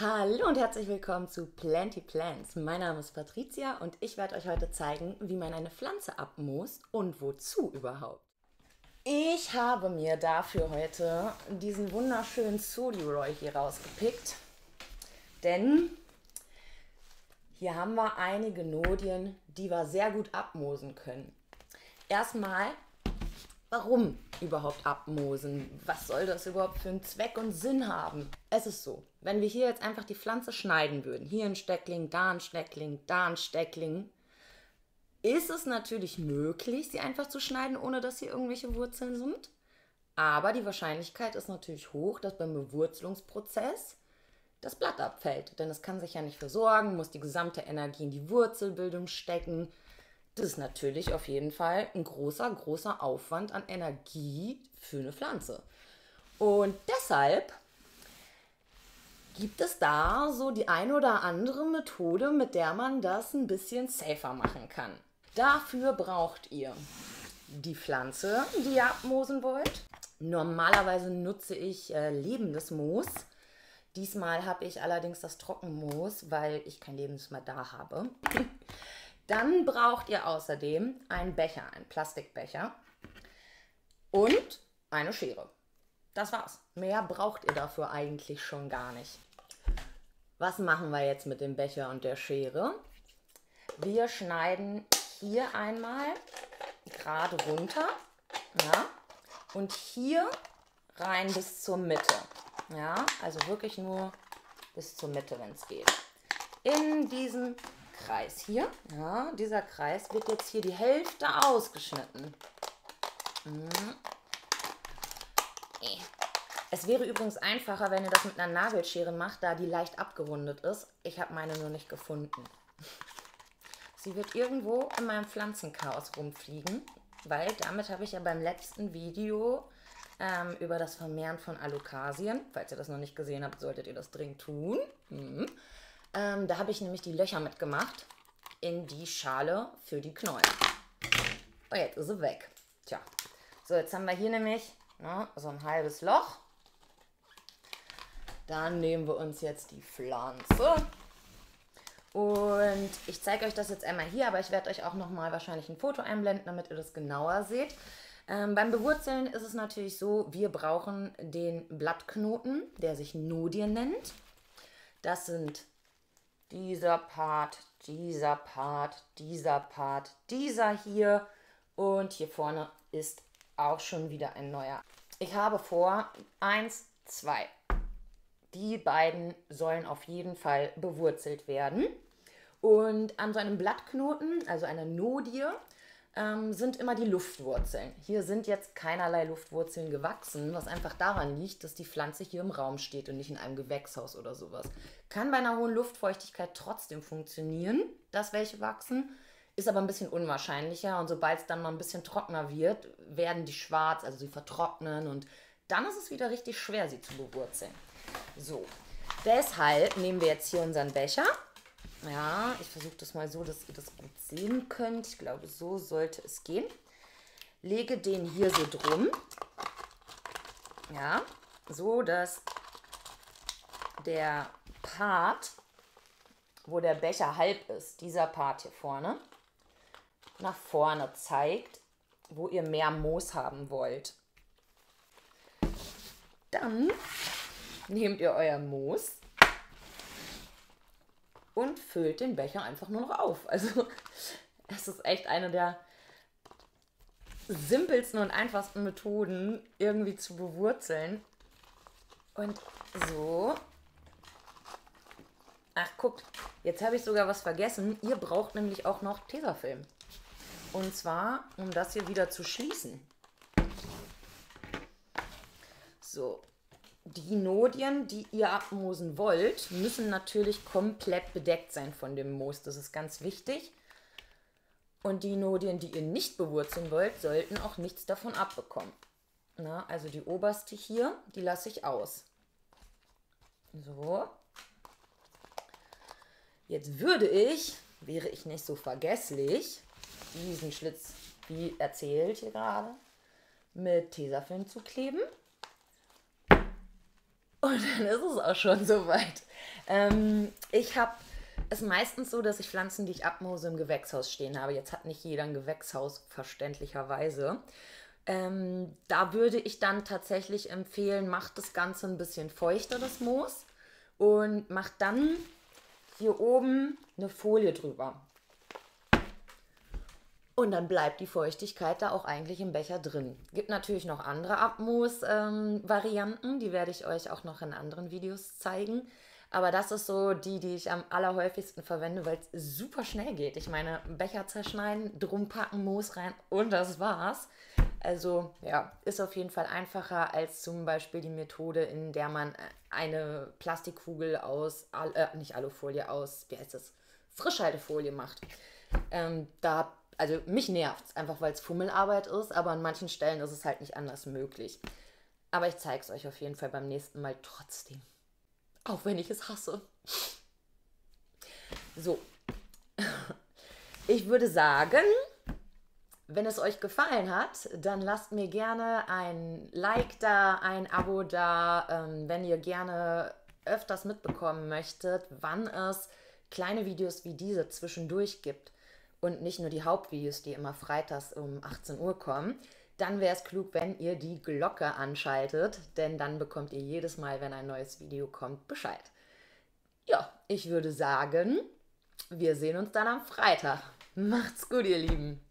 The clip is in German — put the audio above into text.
Hallo und herzlich willkommen zu Planty Plants. Mein Name ist Patricia und ich werde euch heute zeigen, wie man eine Pflanze abmoost und wozu überhaupt. Ich habe mir dafür heute diesen wunderschönen Sodiroy hier rausgepickt, denn hier haben wir einige Nodien, die wir sehr gut abmoosen können. Erstmal Warum überhaupt abmoosen? Was soll das überhaupt für einen Zweck und Sinn haben? Es ist so, wenn wir hier jetzt einfach die Pflanze schneiden würden, hier ein Steckling, da ein Steckling, da ein Steckling, ist es natürlich möglich, sie einfach zu schneiden, ohne dass hier irgendwelche Wurzeln sind. Aber die Wahrscheinlichkeit ist natürlich hoch, dass beim Bewurzelungsprozess das Blatt abfällt. Denn es kann sich ja nicht versorgen, muss die gesamte Energie in die Wurzelbildung stecken. Das ist natürlich auf jeden Fall ein großer, großer Aufwand an Energie für eine Pflanze. Und deshalb gibt es da so die eine oder andere Methode, mit der man das ein bisschen safer machen kann. Dafür braucht ihr die Pflanze, die ihr abmoosen wollt. Normalerweise nutze ich äh, lebendes Moos. Diesmal habe ich allerdings das Trockenmoos, weil ich kein lebendes mehr da habe. Dann braucht ihr außerdem einen Becher, einen Plastikbecher und eine Schere. Das war's. Mehr braucht ihr dafür eigentlich schon gar nicht. Was machen wir jetzt mit dem Becher und der Schere? Wir schneiden hier einmal gerade runter ja, und hier rein bis zur Mitte. Ja, also wirklich nur bis zur Mitte, wenn es geht. In diesem Kreis hier. Ja, dieser Kreis wird jetzt hier die Hälfte ausgeschnitten. Mhm. Es wäre übrigens einfacher, wenn ihr das mit einer Nagelschere macht, da die leicht abgerundet ist. Ich habe meine nur nicht gefunden. Sie wird irgendwo in meinem Pflanzenchaos rumfliegen, weil damit habe ich ja beim letzten Video ähm, über das Vermehren von Alokasien, falls ihr das noch nicht gesehen habt, solltet ihr das dringend tun. Mhm. Ähm, da habe ich nämlich die Löcher mitgemacht in die Schale für die Knollen. Und jetzt ist sie weg. Tja, so jetzt haben wir hier nämlich ne, so ein halbes Loch. Dann nehmen wir uns jetzt die Pflanze. Und ich zeige euch das jetzt einmal hier, aber ich werde euch auch nochmal wahrscheinlich ein Foto einblenden, damit ihr das genauer seht. Ähm, beim Bewurzeln ist es natürlich so, wir brauchen den Blattknoten, der sich Nodien nennt. Das sind dieser Part, dieser Part, dieser Part, dieser hier und hier vorne ist auch schon wieder ein neuer. Ich habe vor, eins, zwei. Die beiden sollen auf jeden Fall bewurzelt werden. Und an so einem Blattknoten, also einer Nodie, ähm, sind immer die Luftwurzeln. Hier sind jetzt keinerlei Luftwurzeln gewachsen, was einfach daran liegt, dass die Pflanze hier im Raum steht und nicht in einem Gewächshaus oder sowas. Kann bei einer hohen Luftfeuchtigkeit trotzdem funktionieren, dass welche wachsen, ist aber ein bisschen unwahrscheinlicher und sobald es dann mal ein bisschen trockener wird, werden die schwarz, also sie vertrocknen und dann ist es wieder richtig schwer, sie zu bewurzeln. So, deshalb nehmen wir jetzt hier unseren Becher ja, ich versuche das mal so, dass ihr das gut sehen könnt. Ich glaube, so sollte es gehen. Lege den hier so drum. Ja, so dass der Part, wo der Becher halb ist, dieser Part hier vorne, nach vorne zeigt, wo ihr mehr Moos haben wollt. Dann nehmt ihr euer Moos und füllt den Becher einfach nur noch auf. Also es ist echt eine der simpelsten und einfachsten Methoden, irgendwie zu bewurzeln. Und so. Ach, guckt, jetzt habe ich sogar was vergessen. Ihr braucht nämlich auch noch Tesafilm. Und zwar, um das hier wieder zu schließen. So, die Nodien, die ihr abmoosen wollt, müssen natürlich komplett bedeckt sein von dem Moos. Das ist ganz wichtig. Und die Nodien, die ihr nicht bewurzeln wollt, sollten auch nichts davon abbekommen. Na, also die oberste hier, die lasse ich aus. So. Jetzt würde ich, wäre ich nicht so vergesslich, diesen Schlitz, wie erzählt hier gerade, mit Tesafilm zu kleben. Und dann ist es auch schon soweit. Ähm, ich habe es meistens so, dass ich Pflanzen, die ich abmose, im Gewächshaus stehen habe. Jetzt hat nicht jeder ein Gewächshaus, verständlicherweise. Ähm, da würde ich dann tatsächlich empfehlen, macht das Ganze ein bisschen feuchter, das Moos. Und macht dann hier oben eine Folie drüber. Und dann bleibt die Feuchtigkeit da auch eigentlich im Becher drin. Gibt natürlich noch andere Abmoos-Varianten, ähm, die werde ich euch auch noch in anderen Videos zeigen. Aber das ist so die, die ich am allerhäufigsten verwende, weil es super schnell geht. Ich meine, Becher zerschneiden, drum packen, Moos rein und das war's. Also ja, ist auf jeden Fall einfacher als zum Beispiel die Methode, in der man eine Plastikkugel aus, äh, nicht Alufolie, aus, wie heißt das, Frischhaltefolie macht. Ähm, da also mich nervt es einfach, weil es Fummelarbeit ist, aber an manchen Stellen ist es halt nicht anders möglich. Aber ich zeige es euch auf jeden Fall beim nächsten Mal trotzdem. Auch wenn ich es hasse. So. Ich würde sagen, wenn es euch gefallen hat, dann lasst mir gerne ein Like da, ein Abo da, ähm, wenn ihr gerne öfters mitbekommen möchtet, wann es kleine Videos wie diese zwischendurch gibt und nicht nur die Hauptvideos, die immer freitags um 18 Uhr kommen, dann wäre es klug, wenn ihr die Glocke anschaltet, denn dann bekommt ihr jedes Mal, wenn ein neues Video kommt, Bescheid. Ja, ich würde sagen, wir sehen uns dann am Freitag. Macht's gut, ihr Lieben.